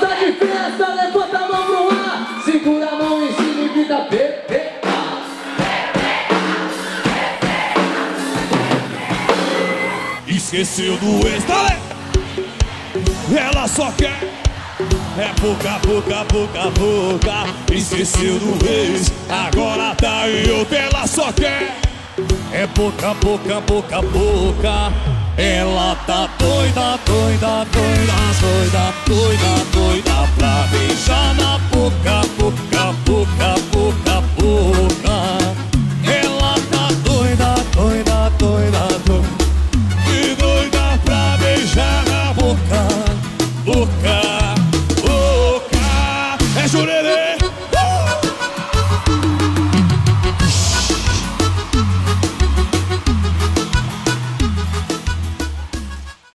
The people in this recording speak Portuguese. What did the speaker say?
tá de festa, levanta a mão pro ar. Segura a mão em cima e grita PPA Esqueceu do extra, né? ela só quer. É pouca, pouca, pouca, pouca. Esqueceu do ex, agora tá em outra Ela só quer. É pouca, pouca, pouca, pouca. Elata, tuita, tuita, tuita, soita, tuita, tuita,